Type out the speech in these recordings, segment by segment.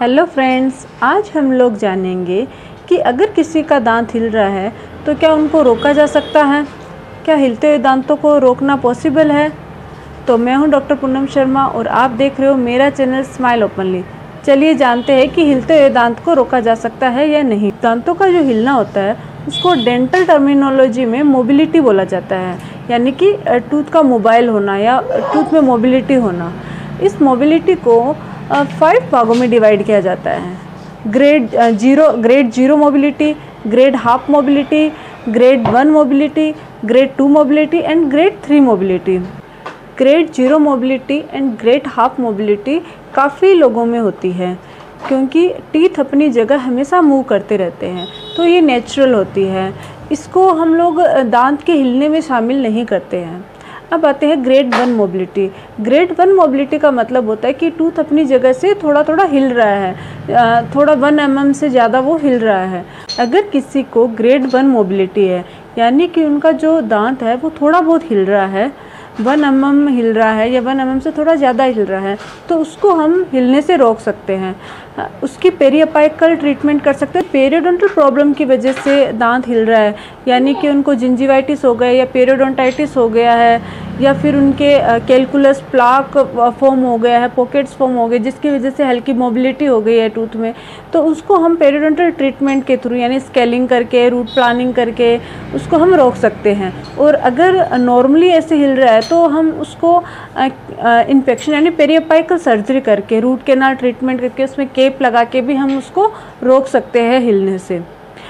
Hello friends आज हम लोग जानेंगे कि अगर किसी का दांत हिल रहा है तो क्या उनको रोका जा सकता है? क्या हिलते हुए दांतों को रोकना पॉसिबल है? तो मैं हूँ डॉक्टर पूनम शर्मा और आप देख रहे हो मेरा चैनल स्माइल ओपनली चलिए जानते हैं कि हिलते हुए दांत को रोका जा सकता है या नहीं। दांतों का जो हिलना होता है, उसको डेंटल टर्मिनोलॉजी में मोबिलिटी बोला जाता है। यानी कि टूथ का मोबाइल होना या टूथ में मोबिलिटी होना। इस मोबिलिटी को फाइव भागों में डिवाइड किया जाता है। Grade zero grade zero mobility grade half mobility grade one mobility grade two mobility and grade three mobility grade zero mobility and grade half mobility काफ़ी लोगों में होती है, क्योंकि टीथ अपनी जगह हमेशा मूव करते रहते हैं तो ये नेचुरल होती है। इसको हम लोग दांत के हिलने में शामिल नहीं करते हैं। अब आते हैं grade one mobility grade one mobility का मतलब होता है कि टूथ अपनी जगह से थोड़ा थोड़ा हिल रहा है। थोड़ा वन एम mm से ज़्यादा वो हिल रहा है। अगर किसी को ग्रेड वन मोबिलिटी है, यानी कि उनका जो दांत है वो थोड़ा बहुत हिल रहा है वन एम हिल रहा है या वन एम से थोड़ा ज़्यादा हिल रहा है तो उसको हम हिलने से रोक सकते हैं। उसकी पेरियपाइकल ट्रीटमेंट कर सकते हैं। पेरियोडोंटल प्रॉब्लम की वजह से दांत हिल रहा है, यानी कि उनको जिंजीवाइटिस हो गया या पेरियोडोंटाइटिस हो गया है या फिर उनके कैलकुलस प्लाक फॉर्म हो गया है पॉकेट्स फॉर्म हो गए, जिसकी वजह से हल्की मोबिलिटी हो गई है टूथ में तो उसको हम पेरियोडोंटल ट्रीटमेंट के थ्रू यानी स्केलिंग करके रूट प्लानिंग करके, उसको हम रोक सकते हैं। और अगर नॉर्मली ऐसे हिल रहा है तो हम उसको इन्फेक्शन यानी पेरियोपाइकल सर्जरी करके रूट केनाल ट्रीटमेंट करके, उसमें केप लगा के भी हम उसको रोक सकते हैं हिलने से।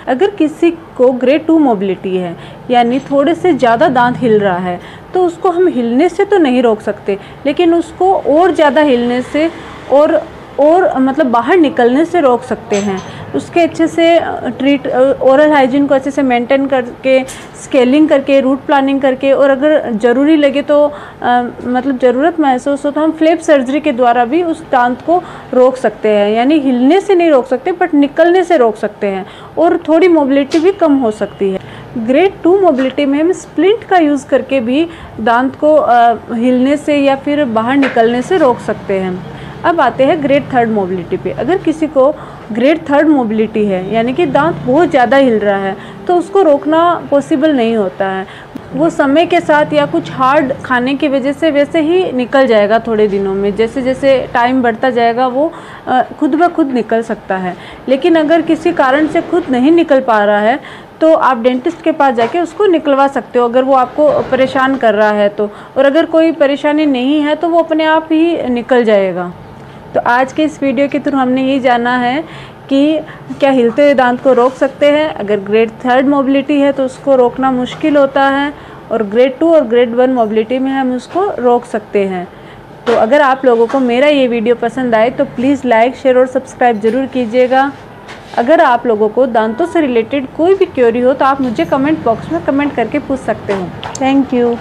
अगर किसी को ग्रेड टू मोबिलिटी है, यानी थोड़े से ज़्यादा दांत हिल रहा है तो उसको हम हिलने से तो नहीं रोक सकते, लेकिन उसको और ज़्यादा हिलने से और और मतलब बाहर निकलने से रोक सकते हैं। उसके अच्छे से ट्रीट ओरल हाइजीन को अच्छे से मेंटेन करके स्केलिंग करके रूट प्लानिंग करके और अगर ज़रूरी लगे तो आ, मतलब ज़रूरत महसूस हो तो हम फ्लेप सर्जरी के द्वारा भी उस दांत को रोक सकते हैं। यानी हिलने से नहीं रोक सकते बट निकलने से रोक सकते हैं और थोड़ी मोबिलिटी भी कम हो सकती है। ग्रेड टू मोबिलिटी में हम स्प्लिंट का यूज़ करके भी दांत को आ, हिलने से या फिर बाहर निकलने से रोक सकते हैं। अब आते हैं ग्रेड थर्ड मोबिलिटी पे। अगर किसी को ग्रेड थर्ड मोबिलिटी है, यानी कि दांत बहुत ज़्यादा हिल रहा है तो उसको रोकना पॉसिबल नहीं होता है। वो समय के साथ या कुछ हार्ड खाने की वजह से वैसे ही निकल जाएगा थोड़े दिनों में। जैसे जैसे टाइम बढ़ता जाएगा, वो खुद ब खुद निकल सकता है। लेकिन अगर किसी कारण से खुद नहीं निकल पा रहा है तो आप डेंटिस्ट के पास जाके उसको निकलवा सकते हो, अगर वो आपको परेशान कर रहा है तो। और अगर कोई परेशानी नहीं है तो वो अपने आप ही निकल जाएगा। तो आज के इस वीडियो के थ्रू हमने ये जाना है कि क्या हिलते हुए दांत को रोक सकते हैं। अगर ग्रेड थर्ड मोबिलिटी है तो उसको रोकना मुश्किल होता है और ग्रेड टू और ग्रेड वन मोबिलिटी में हम उसको रोक सकते हैं। तो अगर आप लोगों को मेरा ये वीडियो पसंद आए तो प्लीज़ लाइक शेयर और सब्सक्राइब ज़रूर कीजिएगा। अगर आप लोगों को दांतों से रिलेटेड कोई भी क्योरी हो तो आप मुझे कमेंट बॉक्स में कमेंट करके पूछ सकते हो। Thank you